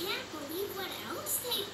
can't believe what else they